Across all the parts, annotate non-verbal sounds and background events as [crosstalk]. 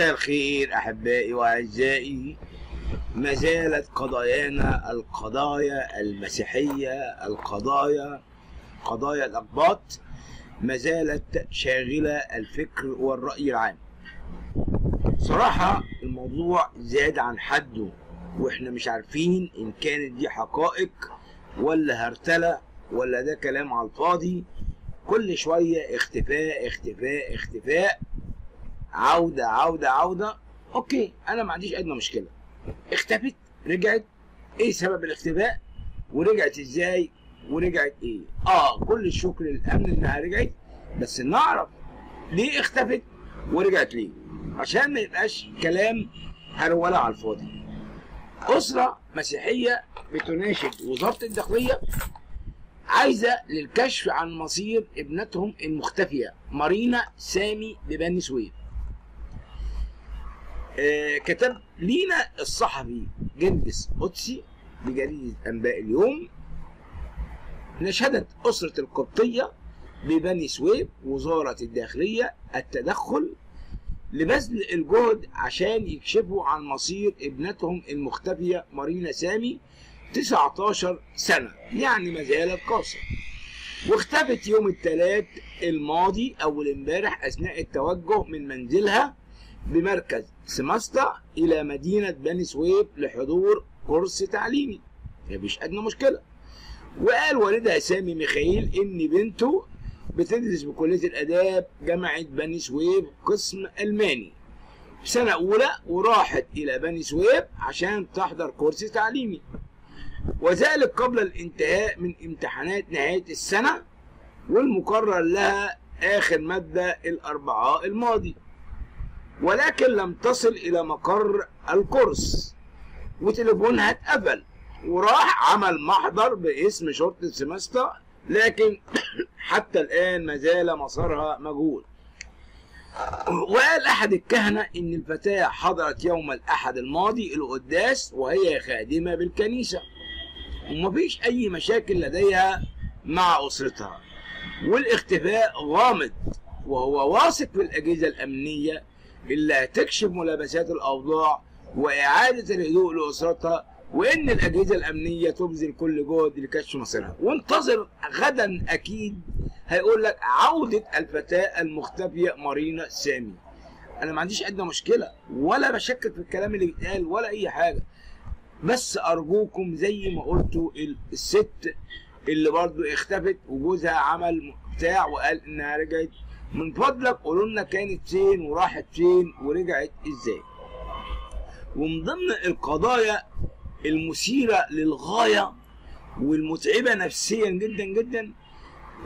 مساء الخير أحبائي وأعزائي. ما زالت قضايانا القضايا المسيحية القضايا قضايا الأقباط ما زالت شاغلة الفكر والرأي العام. صراحة الموضوع زاد عن حده وإحنا مش عارفين إن كانت دي حقائق ولا هرتلة ولا ده كلام على الفاضي. كل شوية اختفاء اختفاء اختفاء. عودة عودة عودة. أوكي أنا ما عنديش ادنى مشكلة. اختفت رجعت. إيه سبب الاختفاء؟ ورجعت إزاي؟ ورجعت إيه؟ آه كل الشكر للأمن إنها رجعت بس نعرف ليه اختفت ورجعت ليه. عشان ما يبقاش كلام هرولة على الفاضي. أسرة مسيحية بتناشد وزارة الداخلية عايزة للكشف عن مصير ابنتهم المختفية مارينا سامي ببني سويف. آه كتب لينا الصحفي جندس قدسي بجريدة أنباء اليوم. نشدت أسرة القبطية ببني سويف وزارة الداخلية التدخل لبذل الجهد عشان يكشفوا عن مصير ابنتهم المختفية مارينا سامي 19 سنة يعني ما زالت قاصر واختفت يوم الثلاث الماضي أول امبارح أثناء التوجه من منزلها بمركز سمسطا إلى مدينة بني سويف لحضور كورس تعليمي. مفيش أدنى مشكلة. وقال والدها سامي ميخائيل إن بنته بتدرس بكلية الآداب جامعة بني سويف قسم ألماني. في سنة أولى وراحت إلى بني سويف عشان تحضر كورس تعليمي. وذلك قبل الانتهاء من امتحانات نهاية السنة والمقرر لها آخر مادة الأربعاء الماضي. ولكن لم تصل إلى مقر الكورس وتليفونها اتقفل وراح عمل محضر باسم شرطة سمستر لكن [coughs] حتى الآن ما زال مسارها مجهول. وقال أحد الكهنة إن الفتاة حضرت يوم الأحد الماضي القداس وهي خادمة بالكنيسة. ومفيش أي مشاكل لديها مع أسرتها. والاختفاء غامض وهو واثق في الأجهزة الأمنية اللي هتكشف ملابسات الأوضاع وإعادة الهدوء لأسرتها وإن الأجهزة الأمنية تبذل كل جهد لكشف مصيرها. وانتظر غدا أكيد هيقول لك عودة الفتاة المختفية مارينا سامي. أنا ما عنديش ادنى مشكلة ولا بشكك في الكلام اللي بيتقال ولا أي حاجة. بس أرجوكم زي ما قلتوا الست اللي برضو اختفت وجوزها عمل بتاع وقال إنها رجعت من فضلك قولوا لنا كانت فين وراحت فين ورجعت إزاي. ومن ضمن القضايا المثيرة للغاية والمتعبة نفسيا جدا جدا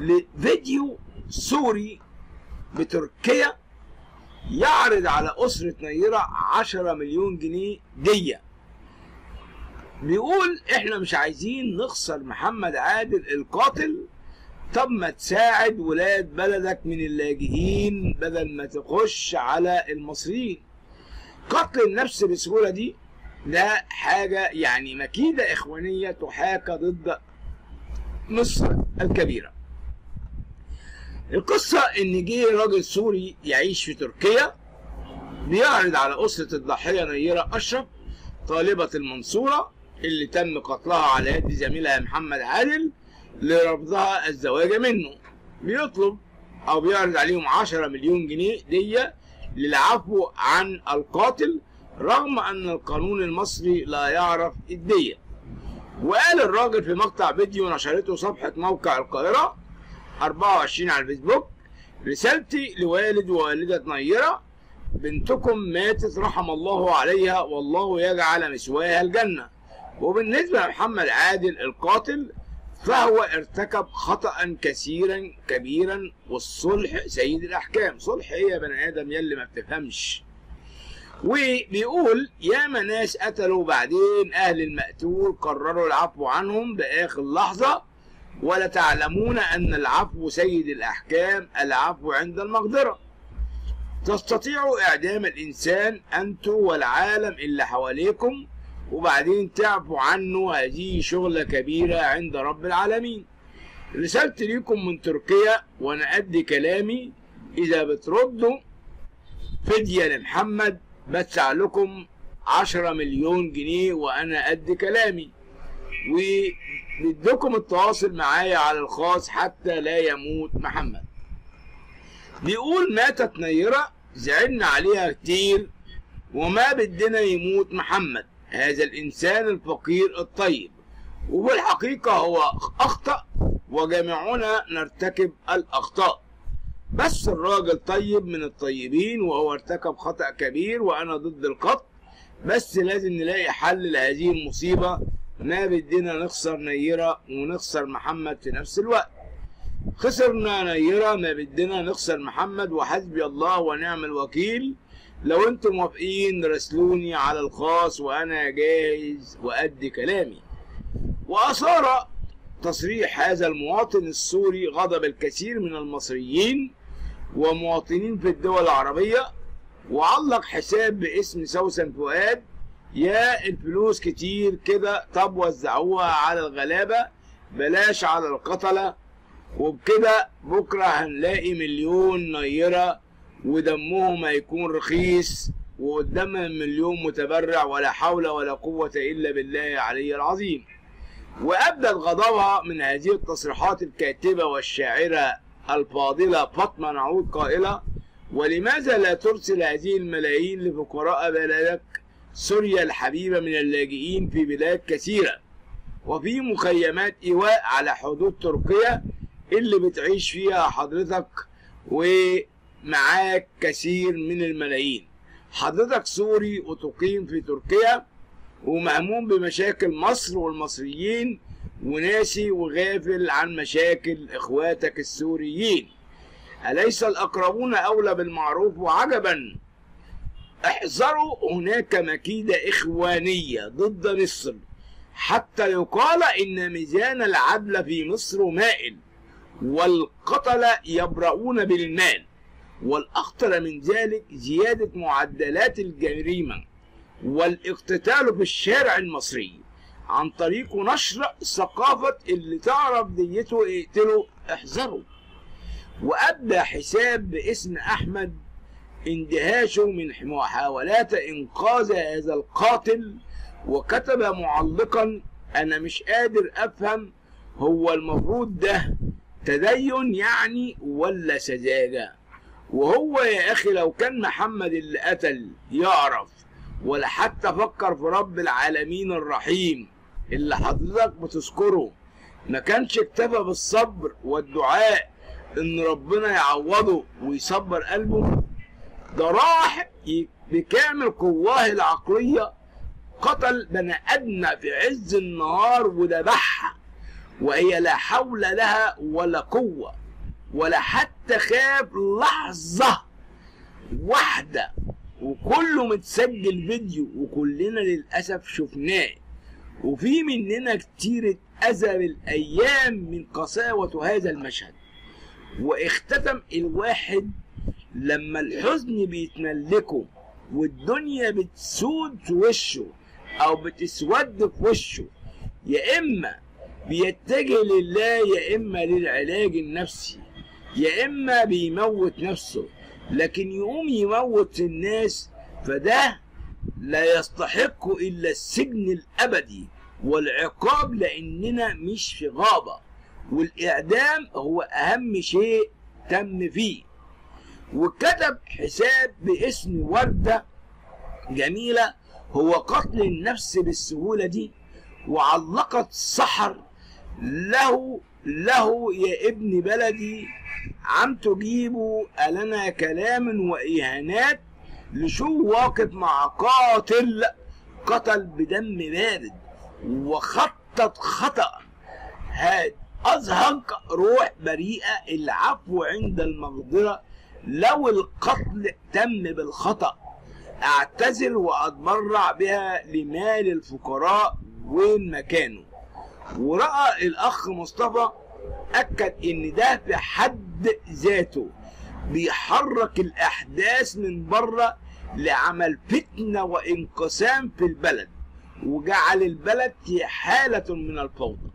لفيديو سوري بتركيا يعرض على أسرة نيرة 10 مليون جنيه دية. بيقول إحنا مش عايزين نخسر محمد عادل القاتل طب ما تساعد ولاد بلدك من اللاجئين بدل ما تخش على المصريين. قتل النفس بسهولة دي ده حاجة يعني مكيدة إخوانية تحاكى ضد مصر الكبيرة. القصة إن جه راجل سوري يعيش في تركيا بيعرض على أسرة الضحية نيرة أشرف طالبة المنصورة اللي تم قتلها على يد زميلها محمد عادل لرفضها الزواج منه. بيطلب أو بيعرض عليهم 10 مليون جنيه دية للعفو عن القاتل رغم أن القانون المصري لا يعرف الدية. وقال الراجل في مقطع فيديو نشرته صفحة موقع القاهرة 24 على الفيسبوك رسالتي لوالد ووالدة نيرة بنتكم ماتت رحم الله عليها والله يجعل مسواها الجنة. وبالنسبة لمحمد عادل القاتل فهو ارتكب خطأ كثيرا كبيرا والصلح سيد الأحكام. صلح إيه يا بني آدم يلي ما بتفهمش. وبيقول ياما ناس قتلوا بعدين أهل المقتول قرروا العفو عنهم بآخر لحظة ولا تعلمون أن العفو سيد الأحكام العفو عند المقدرة. تستطيعوا إعدام الإنسان أنتوا والعالم اللي حواليكم وبعدين تعفوا عنه. هذه شغلة كبيرة عند رب العالمين. رسالتي ليكم من تركيا وأنا أدي كلامي. إذا بتردوا فدية لمحمد. بدفع لكم عشرة مليون جنيه وأنا قد كلامي. وبدكم التواصل معايا على الخاص حتى لا يموت محمد. بيقول ماتت نيرة زعلنا عليها كتير وما بدنا يموت محمد. هذا الإنسان الفقير الطيب. وبالحقيقة هو أخطأ وجميعنا نرتكب الأخطاء. بس الراجل طيب من الطيبين وهو ارتكب خطأ كبير وأنا ضد القتل بس لازم نلاقي حل لهذه المصيبة ما بدنا نخسر نيرة ونخسر محمد في نفس الوقت. خسرنا نيرة ما بدنا نخسر محمد وحسبي الله ونعم الوكيل. لو أنتم موافقين راسلوني على الخاص وأنا جاهز وأدي كلامي. وأثار تصريح هذا المواطن السوري غضب الكثير من المصريين ومواطنين في الدول العربية وعلق حساب باسم سوسن فؤاد يا الفلوس كتير كده طب وزعوها على الغلابة بلاش على القتلة وبكده بكرة هنلاقي مليون نيرة ودمهم هيكون رخيص وقدامهم مليون متبرع ولا حول ولا قوة إلا بالله العلي العظيم. وأبدت غضبها من هذه التصريحات الكاتبة والشاعرة الفاضلة فاطمة نعود قائلة ولماذا لا ترسل هذه الملايين لفقراء بلدك سوريا الحبيبة من اللاجئين في بلاد كثيرة وفي مخيمات إيواء على حدود تركيا اللي بتعيش فيها حضرتك ومعاك كثير من الملايين. حضرتك سوري وتقيم في تركيا ومهموم بمشاكل مصر والمصريين وناسي وغافل عن مشاكل إخواتك السوريين. أليس الأقربون أولى بالمعروف وعجبا؟ احذروا هناك مكيدة إخوانية ضد مصر. حتى يقال إن ميزان العدل في مصر مائل والقتلة يبرؤون بالمال. والأخطر من ذلك زيادة معدلات الجريمة والاقتتال في الشارع المصري عن طريق نشر ثقافة اللي تعرف ديته اقتله احذره وأبدى حساب باسم أحمد اندهاشه من محاولات إنقاذ هذا القاتل وكتب معلقا أنا مش قادر أفهم هو المفروض ده تدين يعني ولا سذاجة؟ وهو يا أخي لو كان محمد اللي قتل يعرف ولا حتى فكر في رب العالمين الرحيم اللي حضرتك بتذكره. ما كانش اكتفى بالصبر والدعاء إن ربنا يعوضه ويصبر قلبه. ده راح بكامل قواه العقلية قتل بني آدم في عز النهار وذبحها وهي لا حول لها ولا قوة. ولا حتى خاف لحظة واحدة وكله متسجل فيديو وكلنا للأسف شفناه. وفي مننا كتير اتأذى بالأيام من قساوة هذا المشهد. واختتم الواحد لما الحزن بيتملكه والدنيا بتسود في وشه أو بتسود في وشه. يا إما بيتجه لله يا إما للعلاج النفسي. يا إما بيموت نفسه لكن يقوم يموت الناس فده لا يستحق إلا السجن الأبدي والعقاب لأننا مش في غابة. والإعدام هو أهم شيء تم فيه. وكتب حساب باسم وردة جميلة هو قتل النفس بالسهولة دي وعلقت سحر له له يا ابن بلدي عم تجيبوا ألنا كلام وإهانات لشو واقف مع قاتل قتل بدم بارد وخطط خطأ. هاد أزهق روح بريئة العفو عند المغفرة لو القتل تم بالخطأ. اعتذر وأتبرع بها لمال الفقراء وين مكانه. ورأى الأخ مصطفى أكد إن ده في حد ذاته بيحرك الأحداث من بره لعمل فتنة وانقسام في البلد وجعل البلد في حالة من الفوضى.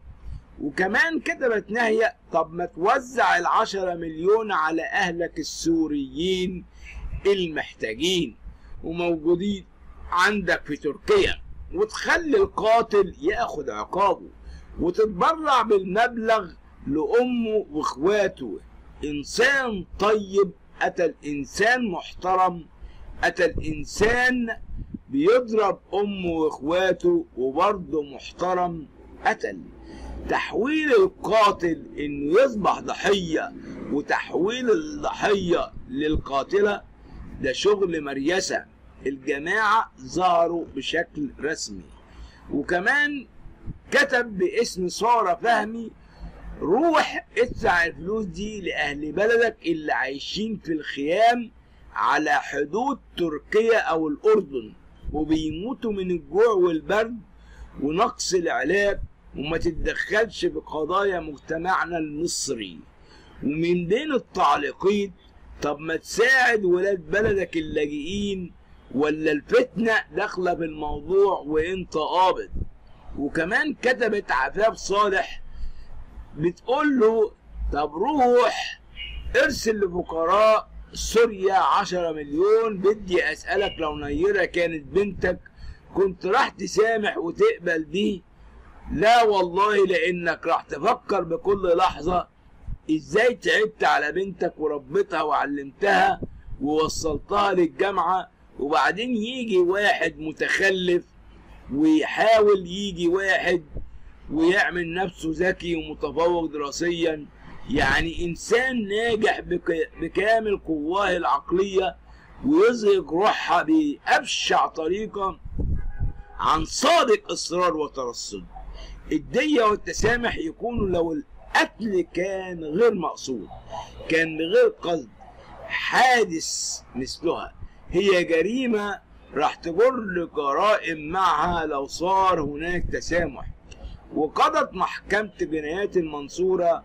وكمان كتبت ناهية طب ما توزع العشرة مليون على أهلك السوريين المحتاجين وموجودين عندك في تركيا وتخلي القاتل ياخد عقابه. وتتبرع بالمبلغ لأمه وإخواته. إنسان طيب قتل إنسان محترم قتل إنسان بيضرب أمه وإخواته وبرضه محترم قتل. تحويل القاتل إنه يصبح ضحية وتحويل الضحية للقاتلة ده شغل مريسة. الجماعة ظهروا بشكل رسمي. وكمان كتب باسم سارة فهمي روح ادفع الفلوس دي لأهل بلدك اللي عايشين في الخيام على حدود تركيا أو الأردن وبيموتوا من الجوع والبرد ونقص العلاج وما تتدخلش في قضايا مجتمعنا المصري. ومن بين التعليقين طب ما تساعد ولاد بلدك اللاجئين ولا الفتنة داخلة في الموضوع وانت قابض؟ وكمان كتبت عفاف صالح بتقول له طب روح ارسل لفقراء سوريا عشرة مليون بدي أسألك لو نيرة كانت بنتك كنت راح تسامح وتقبل دي؟ لا والله لأنك راح تفكر بكل لحظة إزاي تعبت على بنتك وربيتها وعلمتها ووصلتها للجامعة وبعدين يجي واحد متخلف ويحاول يجي واحد ويعمل نفسه ذكي ومتفوق دراسيا. يعني إنسان ناجح بك بكامل قواه العقلية ويظهر روحها بأبشع طريقة عن صادق إصرار وترصد. الدية والتسامح يكونوا لو القتل كان غير مقصود كان بغير قصد حادث مثلها. هي جريمة راح تجر جرائم معها لو صار هناك تسامح. وقضت محكمة جنايات المنصورة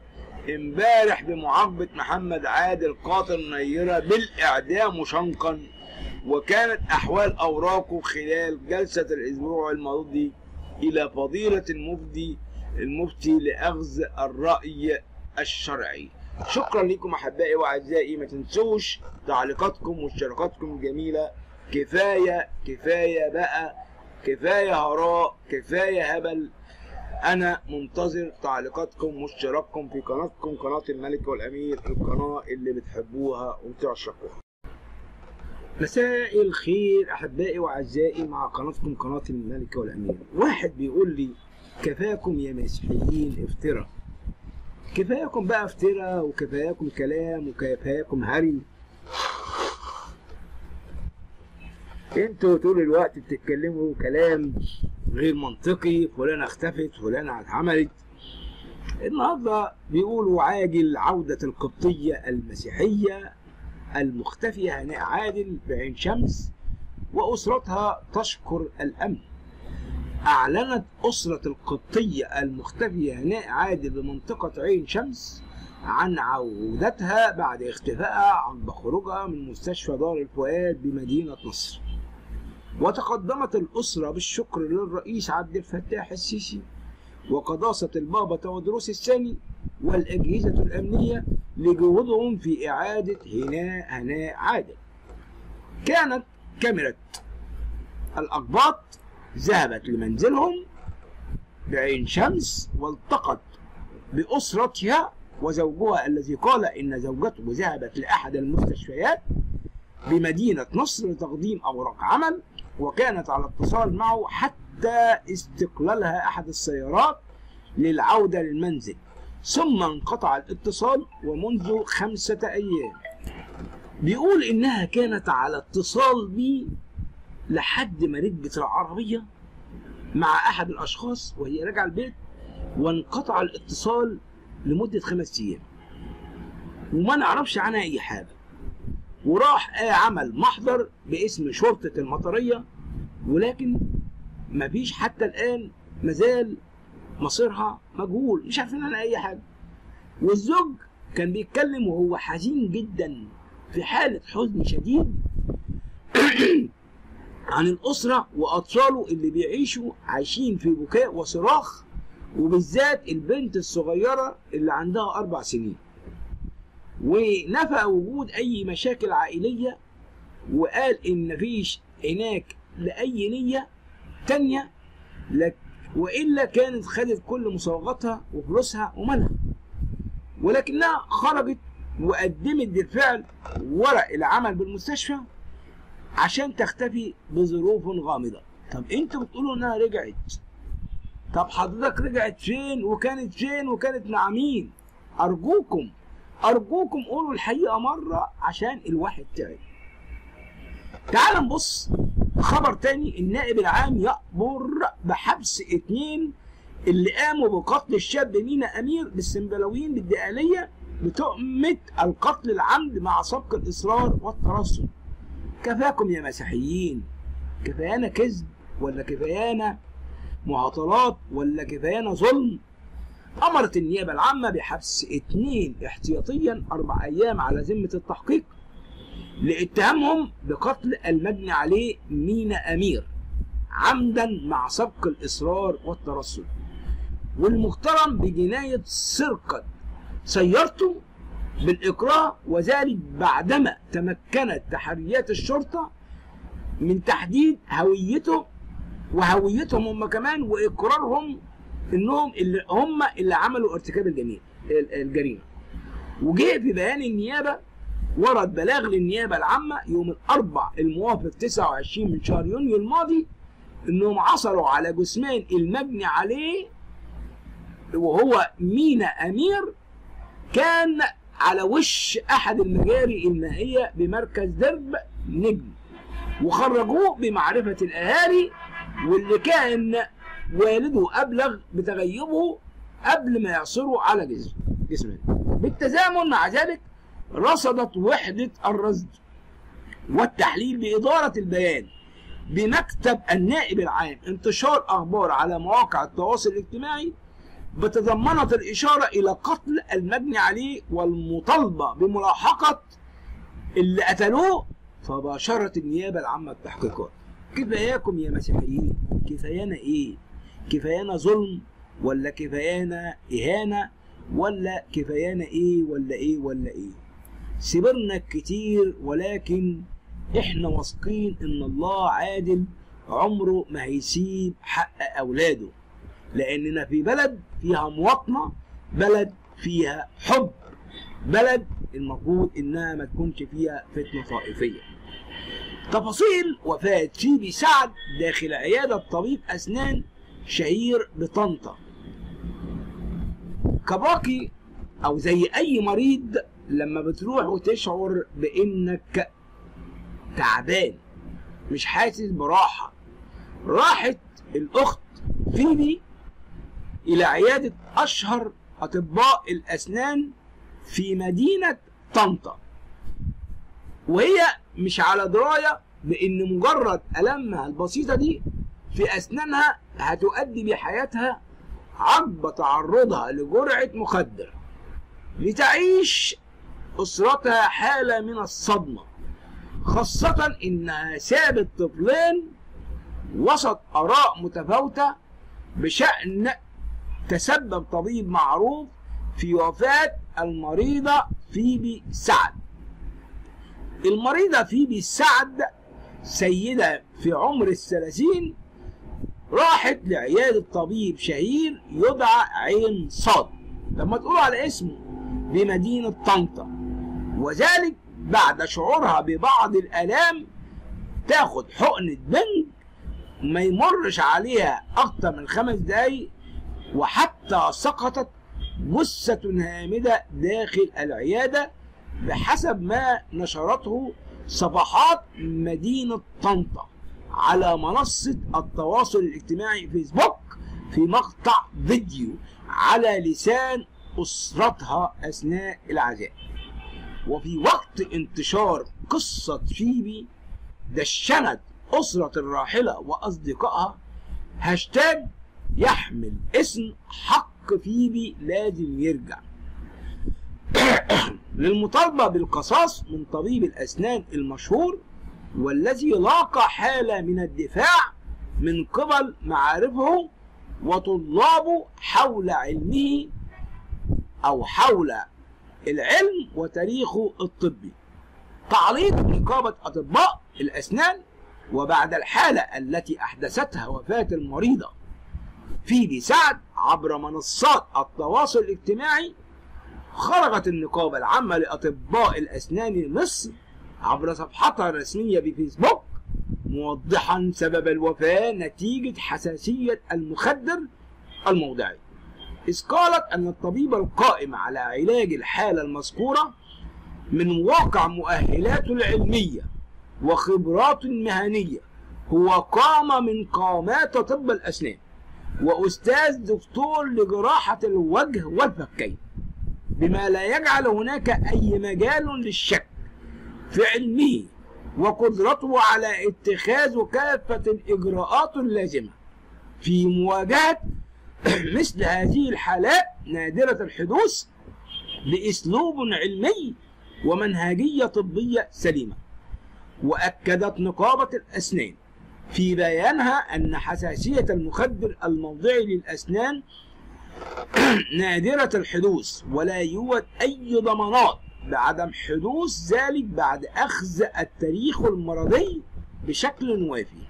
امبارح بمعاقبة محمد عادل قاتل نيرة بالإعدام مشنقا وكانت أحوال أوراقه خلال جلسة الأسبوع الماضي إلى فضيلة المفتي المفتي لأخذ الرأي الشرعي. شكرا لكم أحبائي وأعزائي ما تنسوش تعليقاتكم واشتراكاتكم الجميلة. كفاية كفاية بقى كفاية هراء كفاية هبل. أنا منتظر تعليقاتكم واشتراككم في قناتكم قناة الملك والأمير القناة اللي بتحبوها وبتعشقوها مساء الخير أحبائي وأعزائي مع قناتكم قناة الملك والأمير. واحد بيقول لي كفاكم يا مسيحيين افتراء كفاياكم بقى افتراء وكفاياكم كلام وكفاياكم هري. أنتوا طول الوقت بتتكلموا كلام غير منطقي فلانة اختفت فلانة اتعملت. النهارده بيقولوا عاجل عودة القبطية المسيحية المختفية هناء عادل بعين شمس وأسرتها تشكر الأمن. أعلنت أسرة القبطية المختفية هناء عادل بمنطقة عين شمس عن عودتها بعد اختفائها عقب خروجها من مستشفى دار الفؤاد بمدينة نصر. وتقدمت الأسرة بالشكر للرئيس عبد الفتاح السيسي وقداسة البابا تودروس الثاني والأجهزة الأمنية لجهودهم في إعادة هناء هناء عادل. كانت كاميرا الأقباط ذهبت لمنزلهم بعين شمس والتقت بأسرتها وزوجها الذي قال إن زوجته ذهبت لأحد المستشفيات بمدينة نصر لتقديم أوراق عمل وكانت على اتصال معه حتى استقلالها أحد السيارات للعودة للمنزل. ثم انقطع الاتصال ومنذ خمسة أيام. بيقول إنها كانت على اتصال بي لحد ما ركبت العربية مع أحد الأشخاص وهي راجعة البيت وانقطع الاتصال لمدة خمس أيام. وما نعرفش عنها أي حاجة. وراح عمل محضر باسم شرطة المطرية ولكن مفيش حتى الآن مازال مصيرها مجهول مش عارفين عنها أي حاجة. والزوج كان بيتكلم وهو حزين جدا في حالة حزن شديد [clears throat] عن الأسرة وأطفاله اللي بيعيشوا عايشين في بكاء وصراخ وبالذات البنت الصغيرة اللي عندها أربع سنين. ونفى وجود أي مشاكل عائلية وقال إن مفيش هناك لأي نية تانية لك وإلا كانت خدت كل مصوغاتها وفلوسها ومالها. ولكنها خرجت وقدمت بالفعل ورق العمل بالمستشفى عشان تختفي بظروف غامضة. طب أنتوا بتقولوا إنها رجعت. طب حضرتك رجعت فين؟ وكانت فين؟ وكانت مع مين؟ أرجوكم. أرجوكم قولوا الحقيقة مرة عشان الواحد تعب. تعال نبص خبر تاني. النائب العام يأمر بحبس اتنين اللي قاموا بقتل الشاب مينا أمير بالسنبلاويين بالدقاليه بتهمه القتل العمد مع سبق الإصرار والترصد كفاكم يا مسيحيين. كفايانا كذب ولا كفايانا معاطلات ولا كفايانا ظلم؟ امرت النيابة العامة بحبس اتنين احتياطيا أربع أيام على ذمة التحقيق لاتهامهم بقتل المجني عليه مينا أمير عمدا مع سبق الإصرار والترصد. والمقترن بجناية سرقة سيارته بالاكراه وذلك بعدما تمكنت تحريات الشرطة من تحديد هويته وهويتهم هم كمان وإقرارهم انهم اللي هم اللي عملوا ارتكاب الجميل الجريمة. وجه في بيان النيابة ورد بلاغ للنيابة العامة يوم الأربع الموافق 29 من شهر يونيو الماضي إنهم عثروا على جثمان المجني عليه وهو مينا أمير كان على وش أحد المجاري المائية بمركز درب نجم. وخرجوه بمعرفة الأهالي واللي كان والده أبلغ بتغيبه قبل ما يعثروا على جسم جسمه. بالتزامن مع ذلك رصدت وحدة الرصد والتحليل بإدارة البيان بمكتب النائب العام انتشار أخبار على مواقع التواصل الاجتماعي بتضمنت الإشارة إلى قتل المجني عليه والمطالبة بملاحقة اللي قتلوه فباشرت النيابة العامة التحقيقات كفاياكم يا مسيحيين كفايانا إيه؟ كفايانا ظلم ولا كفايانا إهانة ولا كفايانا إيه ولا إيه ولا إيه. صبرنا كتير ولكن إحنا واثقين إن الله عادل عمره ما هيسيب حق أولاده. لأننا في بلد فيها مواطنة بلد فيها حب بلد المفروض إنها ما تكونش فيها فتنة طائفية. تفاصيل وفاة فيبي سعد داخل عيادة طبيب أسنان شهير بطنطا. كباقي أو زي أي مريض لما بتروح وتشعر بإنك تعبان مش حاسس براحة. راحت الأخت فيبي إلى عيادة أشهر أطباء الأسنان في مدينة طنطا. وهي مش على دراية بإن مجرد ألمها البسيطة دي في أسنانها هتؤدي بحياتها عقب تعرضها لجرعة مخدر لتعيش أسرتها حالة من الصدمة خاصة إنها سابت طفلين وسط آراء متفاوتة بشأن تسبب طبيب معروف في وفاة المريضة فيبي سعد. المريضة فيبي سعد سيدة في عمر الثلاثين راحت لعيادة طبيب شهير يدعى عين صاد. لما تقولوا على اسمه بمدينة طنطا. وذلك بعد شعورها ببعض الآلام تاخد حقنة بنج ما يمرش عليها أكتر من خمس دقايق وحتى سقطت جثة هامدة داخل العيادة بحسب ما نشرته صفحات مدينة طنطا. على منصة التواصل الاجتماعي فيسبوك في مقطع فيديو على لسان أسرتها أثناء العزاء. وفي وقت انتشار قصة فيبي دشنت أسرة الراحلة وأصدقائها هاشتاج يحمل اسم حق فيبي لازم يرجع. [coughs] للمطالبة بالقصاص من طبيب الأسنان المشهور والذي لاقى حالة من الدفاع من قبل معارفه وطلابه حول علمه أو حول العلم وتاريخه الطبي. تعليق نقابة أطباء الأسنان وبعد الحالة التي أحدثتها وفاة المريضة فيبي سعد عبر منصات التواصل الاجتماعي خرجت النقابة العامة لأطباء الأسنان مصر عبر صفحتها الرسمية بفيسبوك موضحا سبب الوفاة نتيجة حساسية المخدر الموضعي. إذ قالت أن الطبيب القائم على علاج الحالة المذكورة من واقع مؤهلاته العلمية وخبراته المهنية هو قامة من قامات طب الأسنان وأستاذ دكتور لجراحة الوجه والفكين. بما لا يجعل هناك أي مجال للشك في علمه وقدرته على اتخاذ كافة الإجراءات اللازمة في مواجهة [coughs] مثل هذه الحالات نادرة الحدوث بأسلوب علمي ومنهجية طبية سليمة. وأكدت نقابة الأسنان في بيانها أن حساسية المخدر الموضعي للأسنان [coughs] نادرة الحدوث ولا يوجد أي ضمانات بعدم حدوث ذلك بعد أخذ التاريخ المرضي بشكل وافي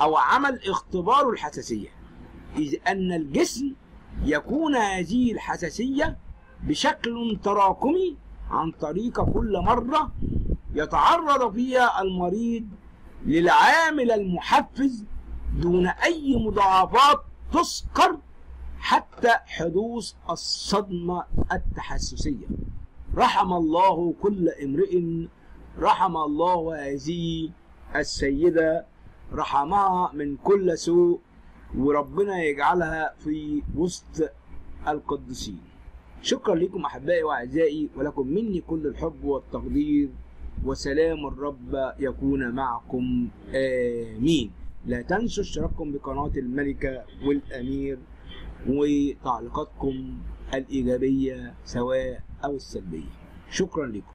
أو عمل اختبار الحساسية. إذ أن الجسم يكون هذه الحساسية بشكل تراكمي عن طريق كل مرة يتعرض فيها المريض للعامل المحفز دون أي مضاعفات تذكر حتى حدوث الصدمة التحسسية. رحم الله كل امرئ رحم الله هذه السيدة رحمها من كل سوء وربنا يجعلها في وسط القديسين. شكرا لكم أحبائي وأعزائي ولكم مني كل الحب والتقدير وسلام الرب يكون معكم. آمين. لا تنسوا اشتراككم بقناة الملكة والأمير وتعليقاتكم الإيجابية سواء أو السلبية. شكرا لكم.